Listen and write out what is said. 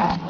ค่ะ